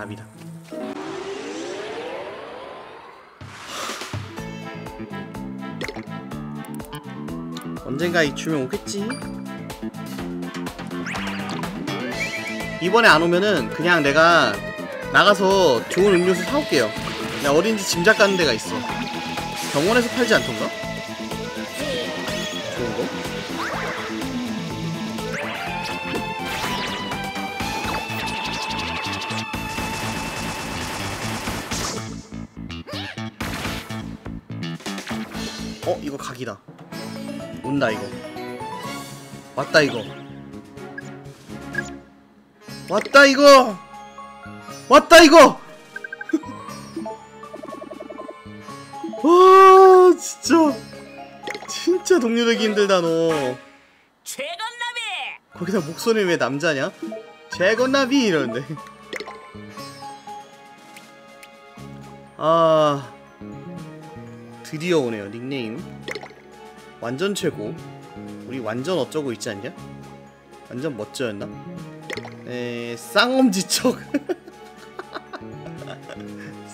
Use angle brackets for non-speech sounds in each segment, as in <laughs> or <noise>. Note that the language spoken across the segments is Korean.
답이다. 언젠가 이 주면 오겠지? 이번에 안 오면은 그냥 내가 나가서 좋은 음료수 사올게요. 나 어딘지 짐작 가는 데가 있어. 병원에서 팔지 않던가? 온다 이거. 왔다 이거. 왔다 이거. 왔다 이거. 와 <laughs> 진짜. 진짜 동료되기 힘들다 너. 최건남이 거기다 목소리 왜 남자냐? 재건나비! 이러는데. 아 드디어 오네요 닉네임 완전 최고. 우리 완전 어쩌고 있지 않냐? 완전 멋져였나? 에 쌍엄지척. <laughs>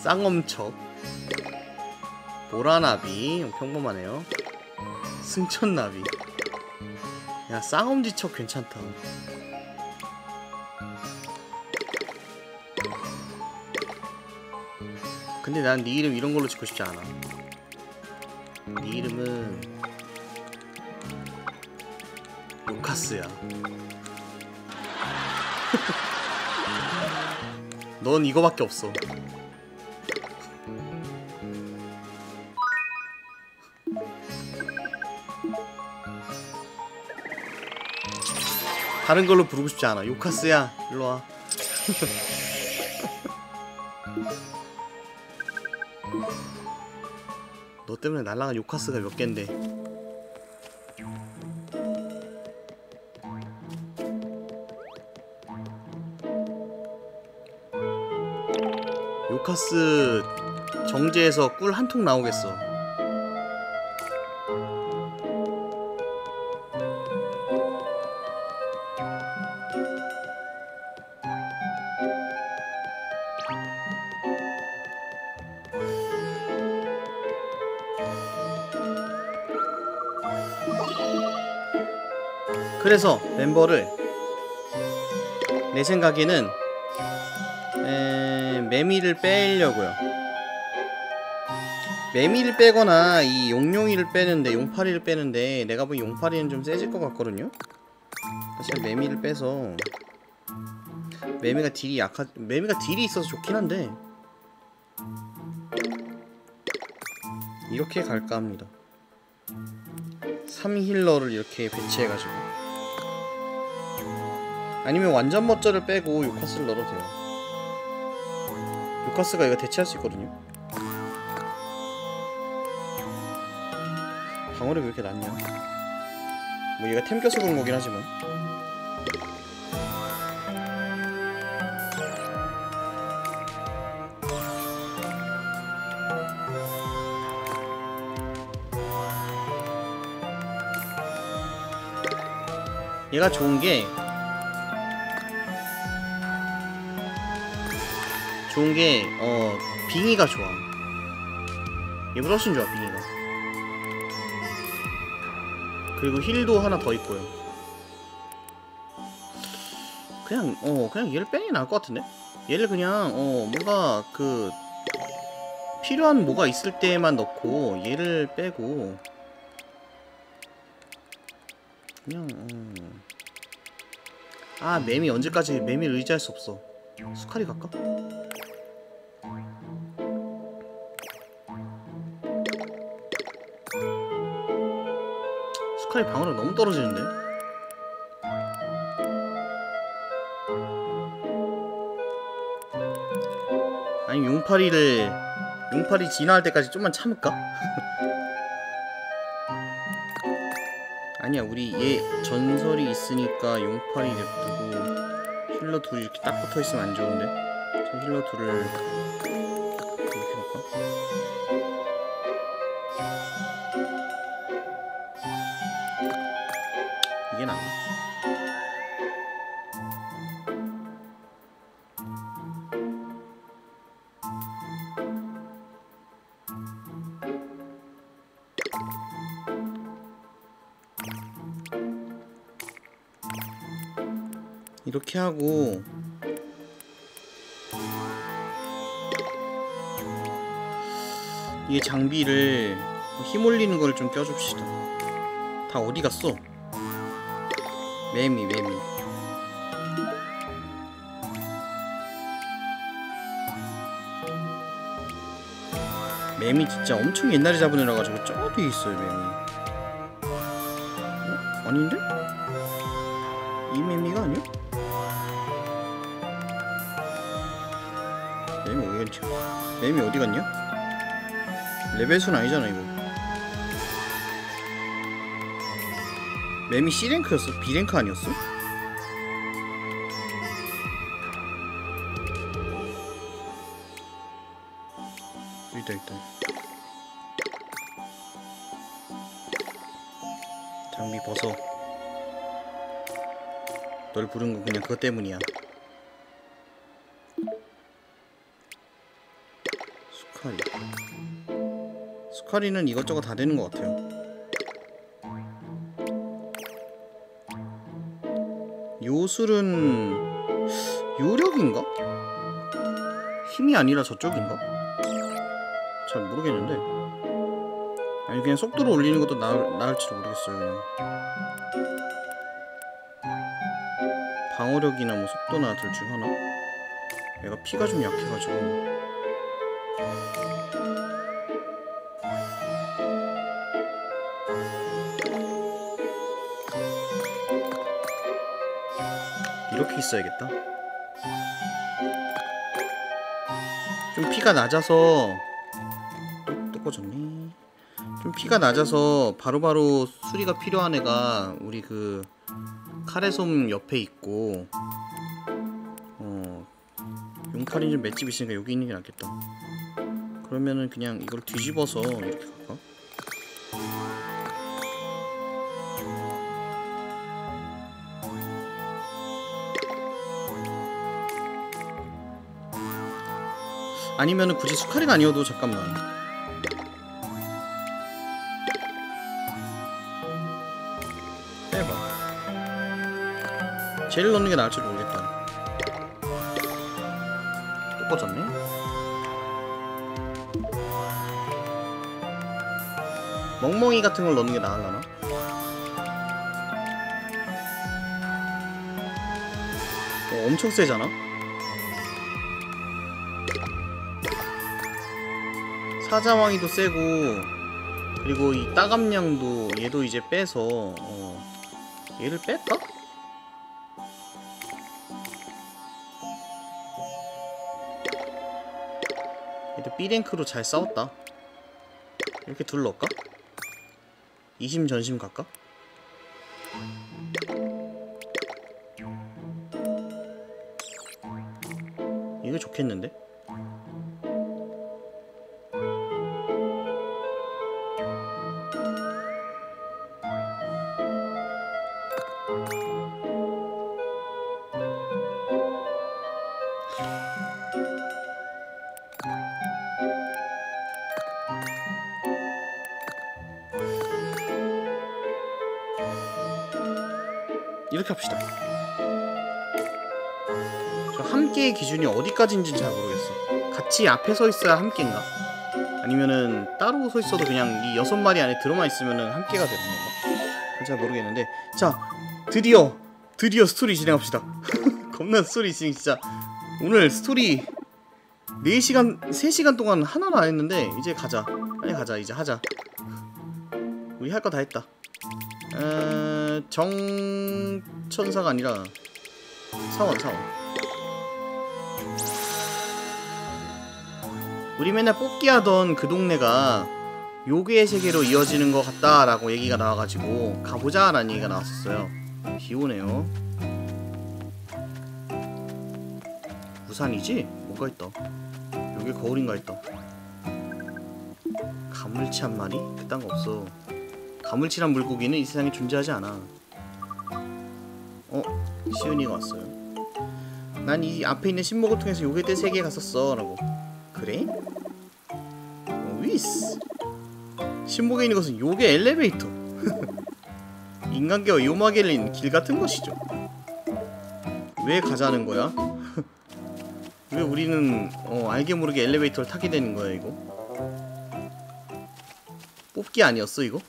쌍엄척. 보라나비. 평범하네요. 승천나비. 야 쌍엄지척 괜찮다. 근데 난 네 이름 이런 걸로 짓고 싶지 않아. 네 이름은 루카스야. <laughs> 넌 이거밖에 없어. 다른 걸로 부르고 싶지 않아. 요카스야 일로와. <laughs> 너 때문에 날라간 요카스가 몇 갠데 요카스 정제에서 꿀 한 통 나오겠어. 그래서 멤버를 내 생각에는 에... 매미를 빼려고요. 매미를 빼거나 이 용룡이를 빼는데 용파리를 빼는데 내가 보기 용파리는 좀 세질 것 같거든요. 사실 매미를 빼서 매미가 딜이 약하 매미가 딜이 있어서 좋긴 한데 이렇게 갈까 합니다. 3힐러를 이렇게 배치해가지고 아니면 완전 멋져를 빼고 요카스를 넣어도 돼요 요카스가 이거 대체할 수 있거든요. 방어력이 왜 이렇게 낮냐? 뭐 얘가 템 껴서 그런 거긴 하지만. 얘가 좋은 게 좋은 게 어 빙의가 좋아. 얘보다 훨씬 좋아 빙의가? 그리고 힐도 하나 더 있고요. 그냥 어 그냥 얘를 빼는 게 나을 것 같은데? 얘를 그냥 어 뭔가 그 필요한 뭐가 있을 때만 넣고 얘를 빼고 그냥 음. 아 매미. 언제까지 매미를 의지할 수 없어. 수카리 갈까? 수카리 방어력 너무 떨어지는데? 아니 용파리를 용파리 진화할 때까지 좀만 참을까? <laughs> 아니야 우리 얘 전설이 있으니까 용팔이 냅두고 힐러 둘이 이렇게 딱 붙어있으면 안 좋은데 저 힐러 둘을 이렇게 하고 이 장비를 힘 올리는 걸 좀 껴줍시다. 다 어디 갔어? 매미 매미. 매미 진짜 엄청 옛날에 잡은 애라 가지고 저 뒤에 있어요 매미. 어? 아닌데? 갔지? 매미 어디 갔냐? 레벨순 아니잖아 이거. 매미 C랭크였어? B랭크 아니었어? 있다 있다 장비 벗어 널 부른 거 그냥 그것 때문이야 수카리 수카리는 이것저것 다 되는 것 같아요 요술은 요력인가? 힘이 아니라 저쪽인가? 잘 모르겠는데 아니 그냥 속도를 올리는 것도 나, 나을지도 모르겠어요 그냥 방어력이나 뭐 속도나 둘 중 하나? 얘가 피가 좀 약해가지고 이렇게 있어야겠다. 좀 피가 낮아서 또, 또 꺼졌네. 좀 피가 낮아서 바로 바로 수리가 필요한 애가 우리 그 카레솜 옆에 있고 어 용칼이 좀 맷집 있으니까 여기 있는 게 낫겠다. 그러면은 그냥 이걸 뒤집어서 이렇게 갈까? 아니면은 굳이 수카리가 아니어도 잠깐만 빼봐 젤을 넣는 게 나을지 모르겠다 또 꺼졌네 멍멍이 같은 걸 넣는 게 나을라나? 어, 엄청 세잖아? 사자왕이도 세고 그리고 이 따감냥도 얘도 이제 빼서 어, 얘를 뺄까? 얘도 B랭크로 잘 싸웠다 이렇게 둘 넣을까? 이심 전심 갈까? 이거 좋겠는데? 이렇게 합시다. 저 함께의 기준이 어디까지인지 잘 모르겠어. 같이 앞에 서 있어야 함께인가? 아니면은 따로 서 있어도 그냥 이 여섯 마리 안에 들어만 있으면은 함께가 되는 건가? 잘 모르겠는데 자 드디어 드디어 스토리 진행합시다. <laughs> 겁나 스토리 진행 진짜 오늘 스토리 4시간 3시간 동안 하나도 안 했는데 이제 가자. 빨리 가자. 이제 하자. 우리 할 거 다 했다. 어, 정 천사가 아니라 사원 사원 우리 맨날 뽑기 하던 그 동네가 요괴의 세계로 이어지는 것 같다라고 얘기가 나와가지고 가보자 라는 얘기가 나왔었어요 비 오네요 우산이지? 뭐가 있다 요괴 거울인가 있다 가물치 한 마리? 그딴 거 없어 가물치란 물고기는 이 세상에 존재하지 않아. 어? 시은이가 왔어요. 난 이 앞에 있는 신목을 통해서 요괴들 세계에 갔었어. 라고. 그래? 어, 위스. 신목에 있는 것은 요게 엘리베이터 <laughs> 인간계와 잇는 길 같은 것이죠 왜 가자는 거야? <laughs> 왜 우리는 어, 알게 모르게 엘리베이터를 타게 되는 거야 이거? 뽑기 아니었어 이거?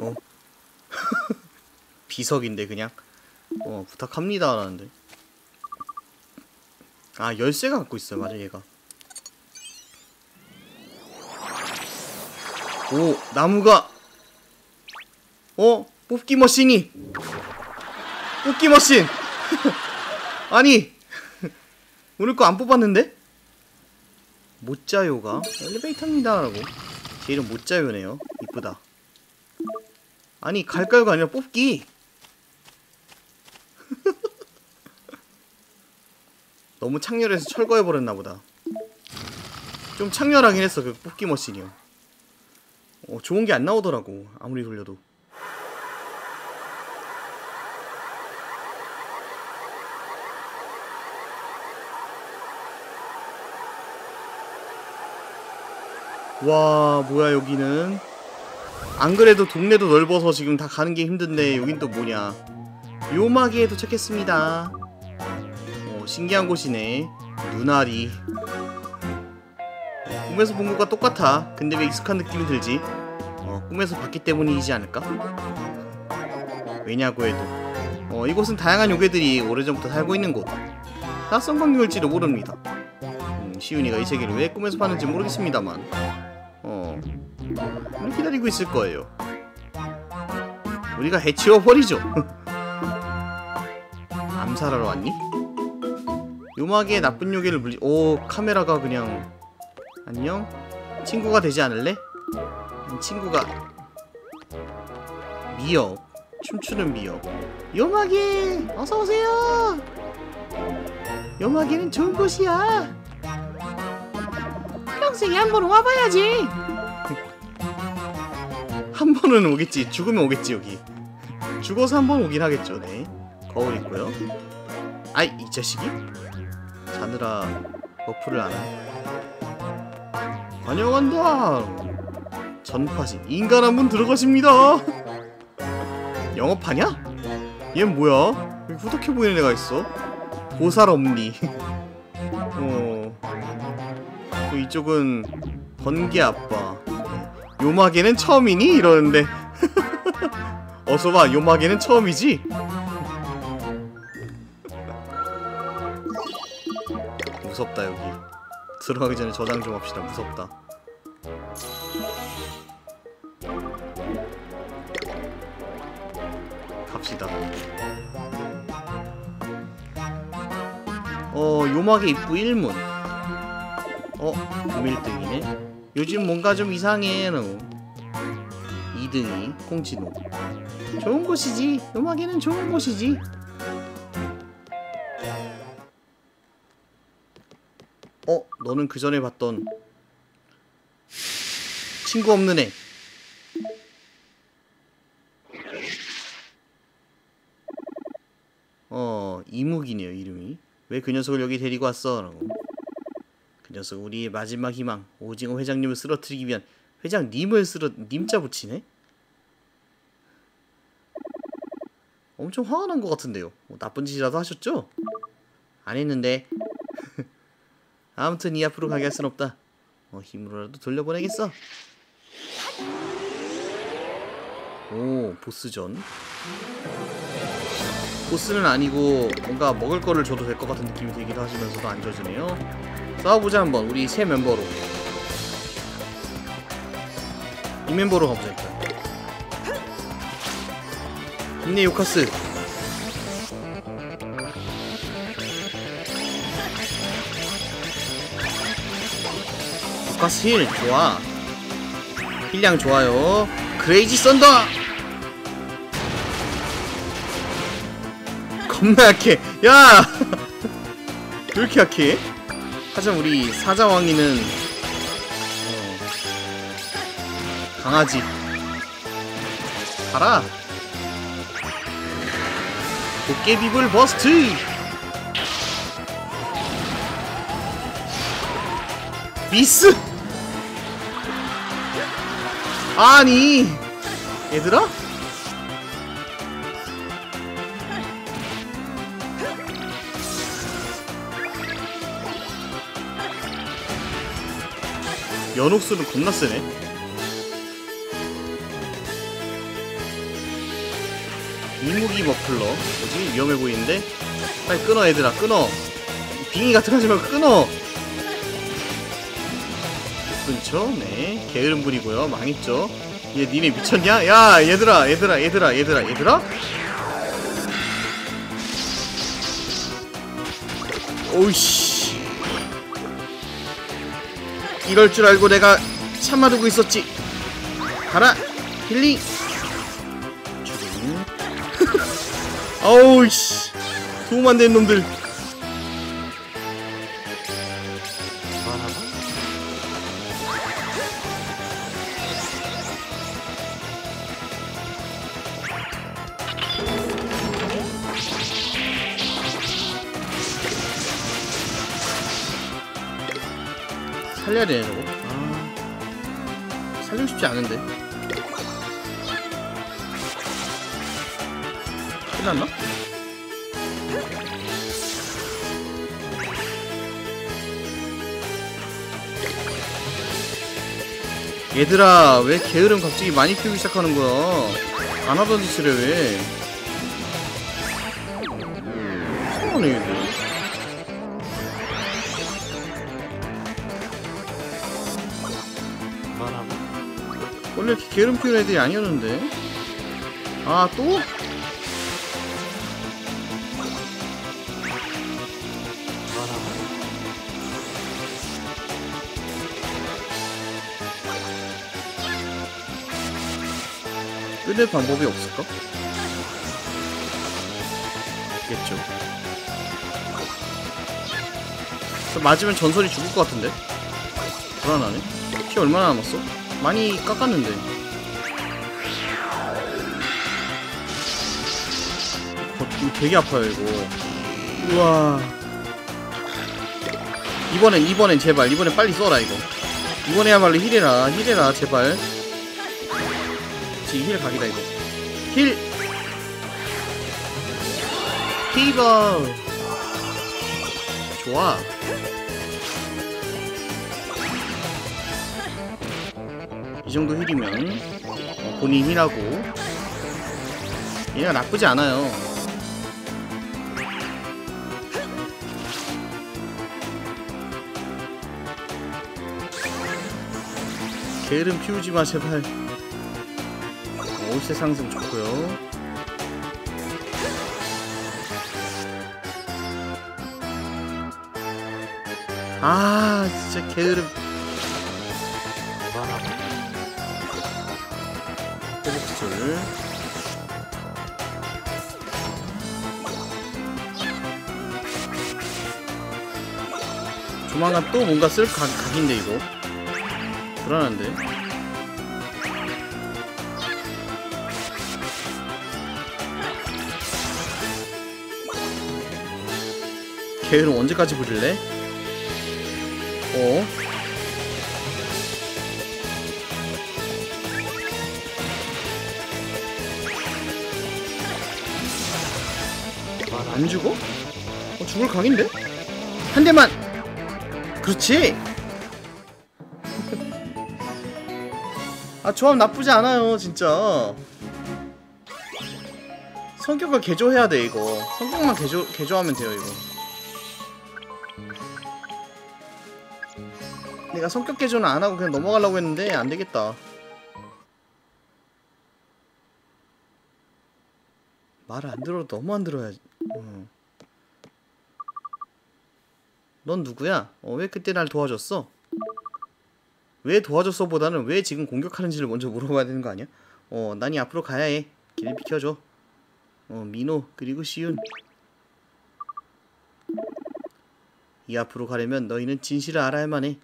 어? 비석인데 그냥? 어 부탁합니다 라는데. 아 열쇠가 갖고 있어요 맞아 얘가. 오 나무가. 어? 뽑기 머신이. 뽑기 머신. <laughs> 아니 <laughs> 오늘 거 안 뽑았는데? 못자요가? 엘리베이터입니다 라고. 제 이름 못자요네요. 이쁘다. 아니 갈까요가 아니라 뽑기 너무 창렬해서 철거해버렸나 보다. 좀 창렬하긴 했어 그 뽑기 머신이요 어, 좋은 게 안 나오더라고 아무리 돌려도. 와 뭐야 여기는? 안 그래도 동네도 넓어서 지금 다 가는 게 힘든데 여긴 또 뭐냐? 요마기에 도착했습니다 어, 신기한 곳이네. 눈알이. 꿈에서 본 것과 똑같아. 근데 왜 익숙한 느낌이 들지? 어, 꿈에서 봤기 때문이지 않을까? 왜냐고 해도. 어, 이곳은 다양한 요괴들이 오래전부터 살고 있는 곳. 낯선 광경일지도 모릅니다. 음, 시윤이가 이 세계를 왜 꿈에서 봤는지 모르겠습니다만. 어 우리 기다리고 있을 거예요. 우리가 해치워 버리죠. <laughs> 암살하러 왔니? 요마게 나쁜 요괴를 물리 오 카메라가 그냥 안녕? 친구가 되지 않을래? 음, 친구가. 미역. 춤추는 미역. 요마게 어서 오세요! 요마게는 좋은 곳이야! 평생에 한 번은 와봐야지! <laughs> 한 번은 오겠지. 죽으면 오겠지 여기. 죽어서 한 번 오긴 하겠죠 네. 거울 있고요. 아이 이 자식이 자느라 buff를 안 해. 환영한다 전파신 인간 한 분 들어가십니다 영업하냐? 얘 뭐야? 여기 후덕해 보이는 애가 있어 보살 없니 <laughs> 어. 또 이쪽은 번개 아빠 요마게는 처음이니? 이러는데 <laughs> 어서와 요마게는 처음이지? 무섭다 여기. 들어가기 전에 저장 좀 합시다. 무섭다. 갑시다. 어 요마게 입구 1문. 어 금일등이네. 요즘 뭔가 좀 이상해 너 2등이 콩치노. 좋은 곳이지. 요마게는 좋은 곳이지 너는 그 전에 봤던 친구 없는 애 어, 이묵이네요, 이름이. 왜 그 녀석을 여기 데리고 왔어? 라고. 그 녀석 우리의 마지막 희망, 오징어 회장님을 쓰러뜨리기 위한 회장님을 쓰러, 님자 붙이네? 엄청 화가 난 것 같은데요. 뭐 나쁜 짓이라도 하셨죠? 안 했는데. 아무튼 이 앞으로 가게 할 순 없다. 어, 힘으로라도 돌려보내겠어. 오, 보스전. 보스는 아니고 뭔가 먹을 거를 줘도 될 것 같은 느낌이 들기도 하시면서도 안 줘주네요. 싸워보자 한번 우리 새 멤버로. 이 멤버로 가보자 일단. 힘내 요카스. 요카스 힐 좋아. 힐량 좋아요. Crazy Thunder. 겁나 약해. 야! <laughs> 왜 이렇게 약해? 하지만 우리 사자왕이는 어, 강아지. 가라. 도깨비불 burst 미스 아니 얘들아? 연옥수는 겁나 세네. 이무기 머플러. 뭐지? 위험해 보이는데? 빨리 끊어 얘들아 끊어. 빙의 같은 거 하지 말고 끊어 끊죠. 네. 게으름 부리고요. 망했죠. 얘 니네 미쳤냐? 야 얘들아 얘들아 얘들아 얘들아 얘들아. 오이씨. 이럴 줄 알고 내가 참아두고 있었지. 가라 힐링. 죽음 아우씨. 도움 안 되는 놈들 살려야 되네 저거. 아. 살리고 싶지 않은데. 끝났나? 얘들아 왜 게으름 갑자기 많이 피우기 시작하는 거야? 안 하던 짓을 해왜? 이상하네 얘들 원래 이렇게 게으름 피우는 애들이 아니었는데 아 또? 끊을 방법이 없을까? 있겠죠 저 맞으면 전설이 죽을 것 같은데 불안하네 피 얼마나 남았어? 많이 깎았는데. 어, 이거 되게 아파요 이거. 우와. 이번엔 이번엔 제발 이번엔 빨리 써라 이거. 이번에야말로 heal해라 heal해라 제발. 지금 heal 각이다 이거. Heal! Fever 좋아 정도 힐이면 어, 본인 힐하고. 얘가 나쁘지 않아요. 게으름 피우지마 제발. 월세 상승 좋고요. 아 진짜 게으름 조만간 또 뭔가 쓸 각, 각인데 이거 불안한데 게으름 언제까지 부릴래? 어? 안 죽어? 어, 죽을 각인데? 한 대만! 그렇지! 아, 조합 나쁘지 않아요, 진짜. 성격을 개조해야 돼, 이거. 성격만 개조, 개조하면 돼요, 이거. 내가 성격 개조는 안 하고 그냥 넘어가려고 했는데, 안 되겠다. 말을 안 들어도 너무 안 들어야지. 어. 넌 누구야? 어, 왜 그때 날 도와줬어? 왜 도와줬어 보다는 왜 지금 공격하는지를 먼저 물어봐야 되는 거 아니야? 어, 난이 앞으로 가야 해. 길 비켜줘. 어, 민호, 그리고 시윤. 이 앞으로 가려면 너희는 진실을 알아야만 해.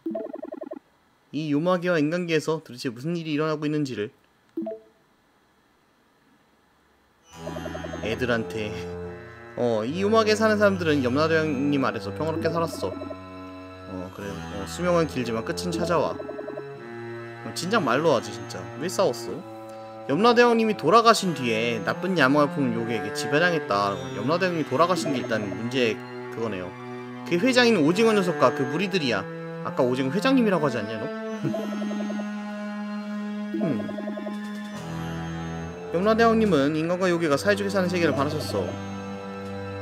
이 요마계와 인간계에서 도대체 무슨 일이 일어나고 있는지를. 애들한테 어, 이 유막에 사는 사람들은 염라대 형님 아래서 평화롭게 살았어. 어, 그래. 어, 수명은 길지만 끝은 찾아와. 어, 진작 말로 하지 진짜. 왜 싸웠어? 염라대 형님이 돌아가신 뒤에 나쁜 야마품을 요괴에게 지배당했다. 염라대 형님이 돌아가신 게 일단 문제 그거네요. 그 회장인 오징어 녀석과 그 무리들이야. 아까 오징어 회장님이라고 하지 않냐 너? <laughs> 음. 염라대왕님은 인간과 요괴가 사이좋게 사는 세계를 바라셨어.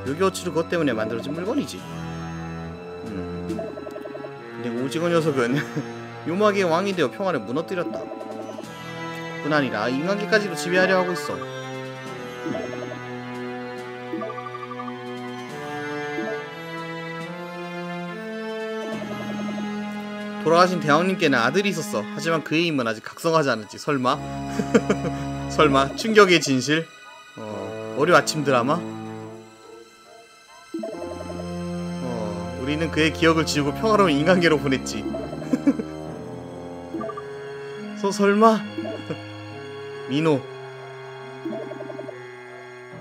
요괴 어치도 그것 때문에 만들어진 물건이지. 음. 근데 오징어 녀석은 <laughs> 요마계의 왕이 되어 평화를 무너뜨렸다. 뿐 아니라 인간계까지도 지배하려 하고 있어. 돌아가신 대왕님께는 아들이 있었어. 하지만 그의 힘은 아직 각성하지 않았지. 설마? <laughs> 설마 충격의 진실? 어, 월요 아침 드라마? 우리는 그의 기억을 지우고 평화로운 인간계로 보냈지. <laughs> 서 설마? <laughs> 민호.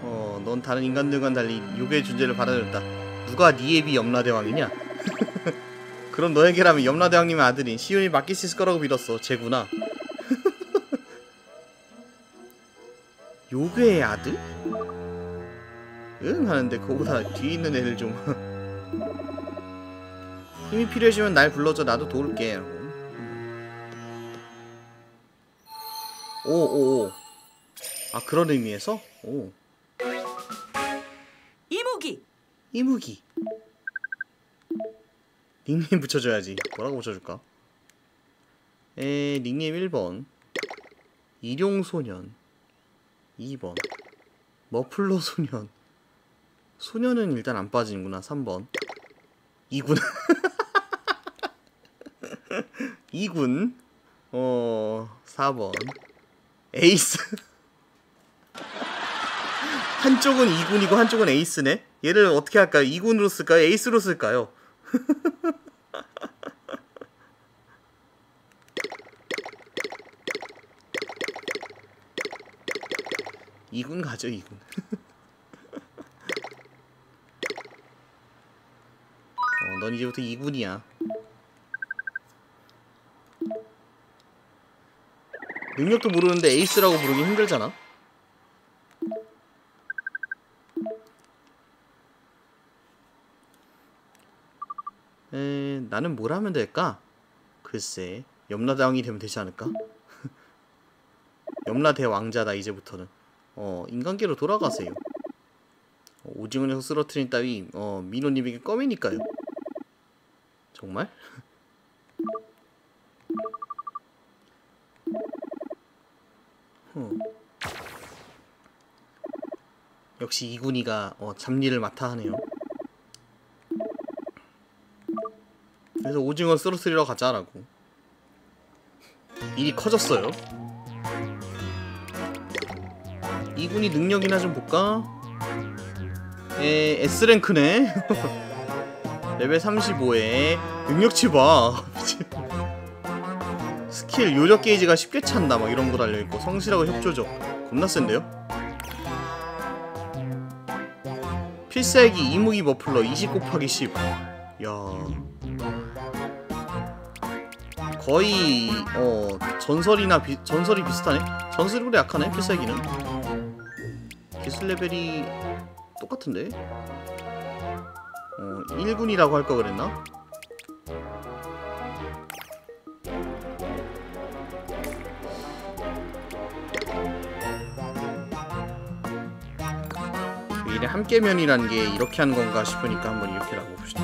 어, 넌 다른 인간들과는 달리 요괴의 존재를 받아들였다. 누가 네 애비 염라대왕이냐? <laughs> 그럼 너에게라면 염라대왕님의 아들인 시온이 맡길 수 있을 거라고 믿었어. 쟤구나. 요괴의 아들? 응 하는데 그거보다 뒤에 있는 애들 좀 힘이 필요해지면 날 불러줘. 나도 도울게 오오오. 아 그런 의미에서? 오. 이무기. 이무기. 닉네임 붙여줘야지. 뭐라고 붙여줄까? 에 닉네임 1번. 일용소년. 2번. 머플러 소년. 소년은 일단 안 빠지는구나. 3번. 2군 <laughs> 2군 어 4번 에이스 <laughs> 한쪽은 2군이고 한쪽은 에이스네 얘를 어떻게 할까요? 2군으로 쓸까요? 에이스로 쓸까요? <laughs> 이군 가죠 이군 <laughs> 어, 넌 이제부터 이군이야 능력도 모르는데 에이스라고 부르기 힘들잖아 에, 나는 뭘 하면 될까? 글쎄 염라대왕이 되면 되지 않을까? <laughs> 염라대 왕자다 이제부터는 어 인간계로 돌아가세요 어, 오징어 녀석 쓰러트린 따위 어 민호님에게 껌이니까요 정말? <laughs> 어. 역시 이군이가 어, 잡일을 맡아 하네요 그래서 오징어 쓰러트리러 가자라고 일이 커졌어요 이군이 능력이나 좀 볼까? 에 S랭크네 <laughs> 레벨 35에 능력치 봐. 스킬 요력 게이지가 쉽게 찬다 막 이런 거 달려있고 성실하고 협조적 겁나 센데요? 필살기 이무기 버플러 20 곱하기 10 야. 거의 어 전설이나 비, 전설이 비슷하네? 전설보다 약하네 필살기는? 기술 레벨이 똑같은데? 어 1군이라고 할 거 그랬나? 이래 함께면이라는 게 이렇게 하는 건가 싶으니까 한번 이렇게 라고 봅시다.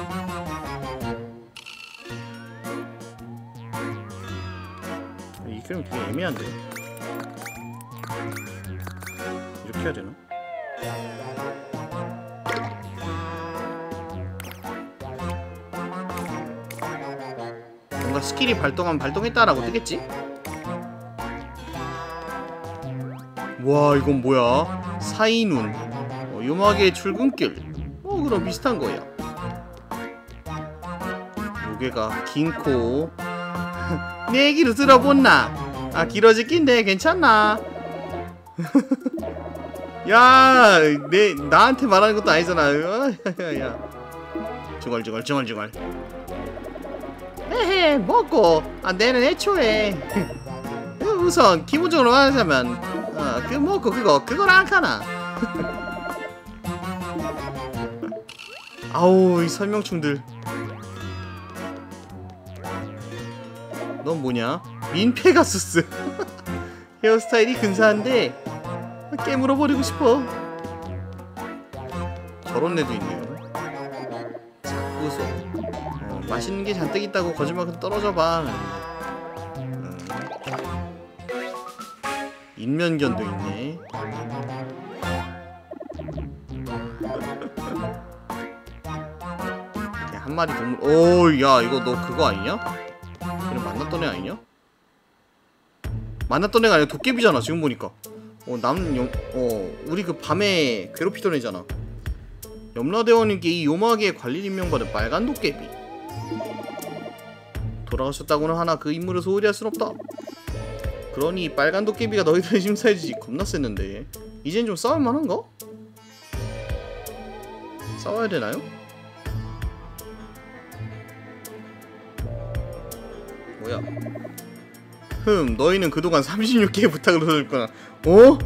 이 그림 되게 애매한데 이렇게 해야 되나? 뭔가 스킬이 발동하면 발동했다라고 뜨겠지? 와 이건 뭐야 사이눈 어, 요마계의 출근길 어 그럼 비슷한 거야 요괴가 긴코 내 얘기를 들어본나 아 길어지긴데 괜찮나 <laughs> 야, 내 나한테 말하는 것도 아니잖아. 어, 야, 야. 중얼중얼 중얼중얼. 에헤, 먹고. 아, 내는 애초에 <laughs> 우선 기본적으로 말하자면 어, 그 먹고 그거 그걸 안 가나. 아우, 이 설명충들. 넌 뭐냐? 민페가수스. <laughs> 헤어스타일이 근사한데 깨물어 버리고 싶어. 저런 애도 있네요. 자꾸소. 어, 맛있는 게 잔뜩 있다고 거짓말 떨어져 봐. 음. 인면견도 있네. 한 마리 동물. 오, 야, 이거 너 그거 아니냐? 그래 만났던 애 아니냐? 만났던 애가 아니라 도깨비잖아 지금 보니까 어남 영.. 어 우리 그 밤에 괴롭히던 애잖아 염라대원님께 이 요마하게 관리를 임명받은 빨간 도깨비 돌아가셨다고는 하나 그 인물을 소홀히 할 순 없다 그러니 빨간 도깨비가 너희들의 심사해주지 겁나 셌는데 이젠 좀 싸울 만한가? 싸워야 되나요? 뭐야 흠 너희는 그동안 36개의 부탁을 들었구나. 어?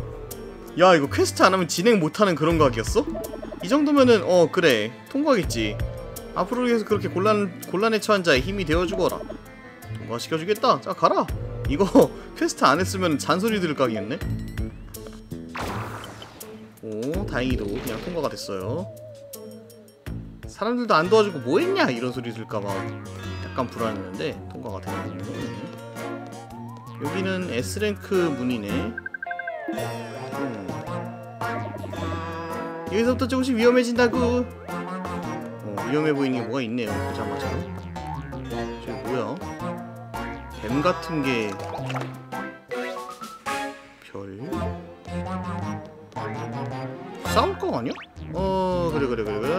야 이거 퀘스트 안 하면 진행 못하는 그런 각이었어? 이 정도면은 어 그래. 통과겠지. 앞으로 계속 그렇게 곤란, 곤란에 처한 자의 힘이 되어주거라. 통과시켜주겠다. 자 가라. 이거 <laughs> 퀘스트 안 했으면 잔소리 들을 각이었네. 오 다행히도 그냥 통과가 됐어요. 사람들도 안 도와주고 뭐했냐? 이런 소리 들을까봐 약간 불안했는데 통과가 되는군요. 여기는 S랭크 문이네. 음. 여기서부터 조금씩 위험해진다고. 어, 위험해 보이는 게 뭐가 있네요. 보자마자. 저기 뭐야? 뱀 같은 게 별? 싸울 거 아니야? 어 그래 그래 그래 그래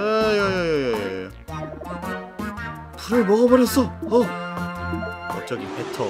불을 먹어버렸어. 어. 어쩌기 뱉어